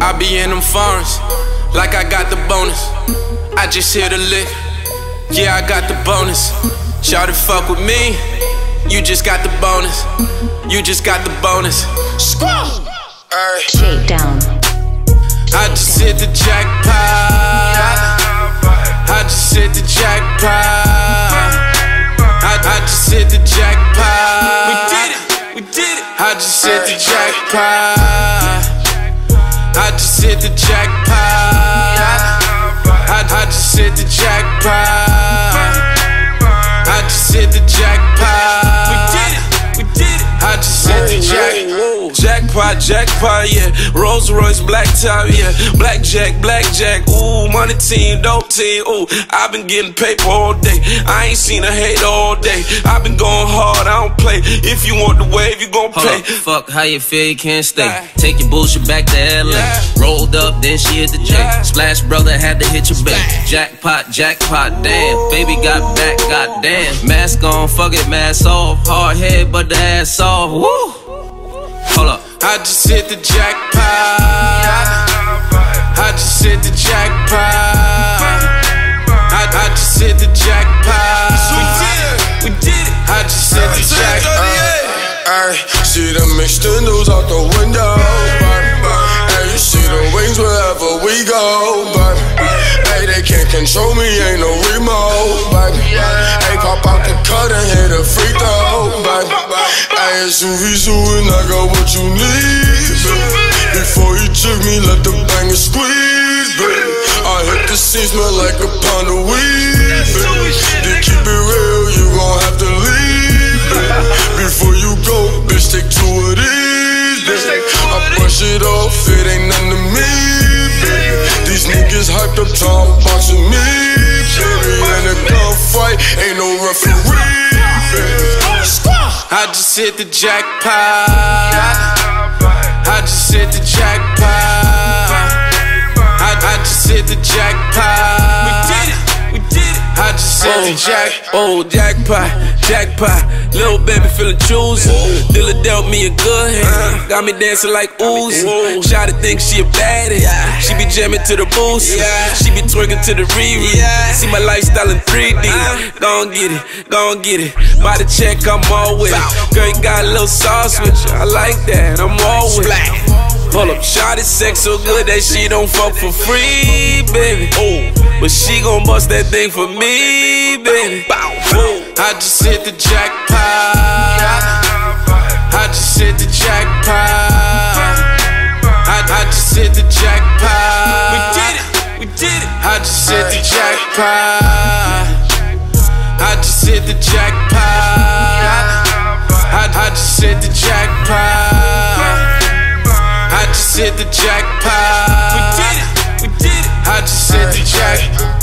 I be in them foreigns, like I got the bonus. I just hit a lick, yeah, I got the bonus. Shout to fuck with me, you just got the bonus. You just got the bonus. Squaw! Shakedown. I just hit the jackpot. I just hit the jackpot. I, I just hit the jackpot. We did it. We did it. I just hit the jackpot. I just hit the jackpot. I, I just hit the jackpot. I just hit the jackpot. Jackpot. Jackpot, yeah. Rolls Royce, black top, yeah. Blackjack, blackjack, ooh. Money team, dope team, ooh. I've been getting paper all day. I ain't seen a hate all day. I've been going hard, I don't play. If you want the wave, you gon' pay. up, fuck how you feel, you can't stay. Take your bullshit back to LA. Rolled up, then she hit the J. Splash brother had to hit your back. Jackpot, jackpot, damn. Baby got back, goddamn. Mask on, fuck it, mask off. Hard head, but the ass off. Woo! Hold up. I just hit the jackpot. I just hit the jackpot. I, I just hit the jackpot. We did it. We did it. I just hit the jackpot. Ay, see them extendos out the window. Hey, you see the wings wherever we go. But hey, they can't control me, ain't no Uvi Zoo and I got what you need. babe. Before you took me, let the banger squeeze. babe. I hit the scene, smell like a pound of weed. babe. To keep it real, you gon' have to leave. babe. Before you go, bitch, take two of these. I brush it off, it ain't nothing to me. babe. These niggas hyped up, trying boxing me. Baby, in a gunfight, ain't no referee. babe. I just hit the jackpot. I just hit the jackpot. I, I just hit the jackpot. The jack. Oh, jackpot, jackpot. Little baby feeling choosy. Dilla dealt me a good hand. Got me dancing like Uzi. Shawty think she a baddie. She be jamming to the boost. She be twerking to the Riri. See my lifestyle in 3D. Gon' get it, gon' get it. By the check, I'm all with it. Girl, you got a little sauce with you. I like that, I'm all with it. Hold up, Shawty sex so good that she don't fuck for free, baby. Oh. But she gon' bust that thing for me, baby. I just hit the jackpot. I just hit the jackpot. I, I just hit the jackpot. We did it. We did it. I just hit the jackpot. I just hit the jackpot. I, I just hit the jackpot just hit the jackpot. We did it. We did it. I just hit the jackpot.